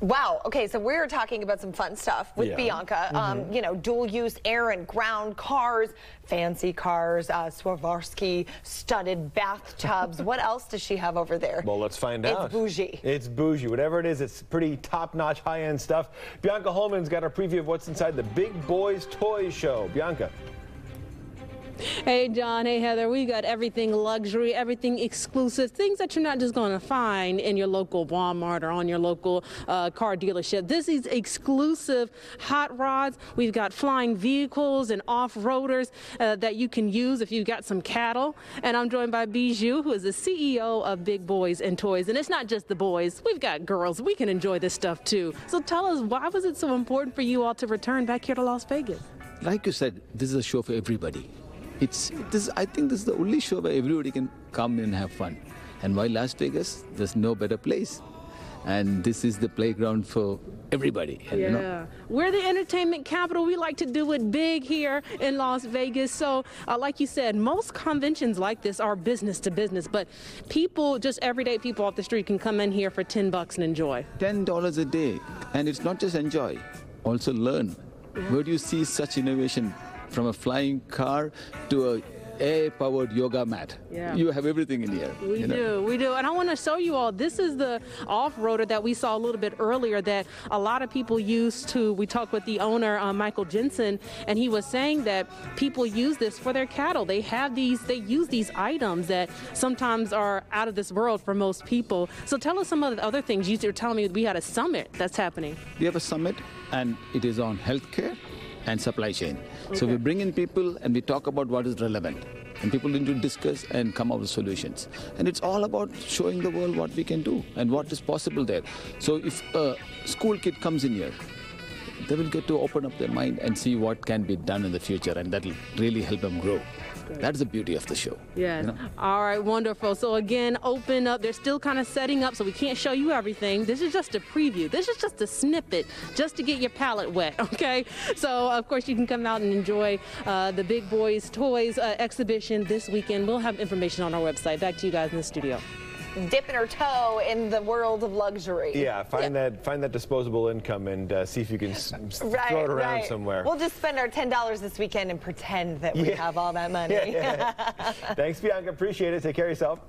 Wow. Okay, so we're talking about some fun stuff with Yeah. Bianca. Um, you know, dual use air and ground cars, fancy cars, uh, Swarovski studded bathtubs. what else does she have over there? Well, let's find It's out. It's bougie. It's bougie. Whatever it is, it's pretty top-notch, high-end stuff. Bianca Holman's got a preview of what's inside the Big Boys Toy Show. Bianca. Hey, John. Hey, Heather. We got everything luxury, everything exclusive, things that you're not just going to find in your local Walmart or on your local uh, car dealership. This is exclusive hot rods. We've got flying vehicles and off-roaders uh, that you can use if you've got some cattle. And I'm joined by Bijou, who is the CEO of Big Boys and Toys. And it's not just the boys. We've got girls. We can enjoy this stuff too. So tell us, why was it so important for you all to return back here to Las Vegas? like you said, this is a show for everybody. It's this. I think this is the only show where everybody can come and have fun. And why Las Vegas? There's no better place. And this is the playground for everybody. and, you know, Yeah. We're the entertainment capital. We like to do it big here in Las Vegas. So, uh, like you said, most conventions like this are business to business, but people, just everyday people off the street, can come in here for 10 bucks and enjoy. ten dollars a day, and it's not just enjoy, also learn. Where do you see such innovation from a flying car to a air-powered yoga mat? Yeah. You have everything in here. We you know. do, we do. And I want to show you all, this is the off-roader that we saw a little bit earlier that a lot of people use to, we talked with the owner, uh, Michael Jensen, and he was saying that people use this for their cattle. They have these, they use these items that sometimes are out of this world for most people. So tell us some of the other things. You were telling me we had a summit that's happening. We have a summit, and it is on healthcare and supply chain. So we bring in people and we talk about what is relevant. And people need to discuss and come up with solutions. And it's all about showing the world what we can do and what is possible there. So if a school kid comes in here, they will get to open up their mind and see what can be done in the future, and that will really help them grow. That's the beauty of the show. Yes. you know? All right, wonderful. So again, open up. They're still kind of setting up, so we can't show you everything. This is just a preview. This is just a snippet, just to get your palate wet. Okay. So of course you can come out and enjoy uh, the Big Boys Toys uh, exhibition this weekend. We'll have information on our website. Back to you guys in the studio. Dipping her toe in the world of luxury. Yeah, find that find that disposable income and uh, see if you can Right, throw it around right. somewhere. We'll just spend our $10 this weekend and pretend that we Yeah. have all that money. Thanks, Bianca. Appreciate it. Take care of yourself.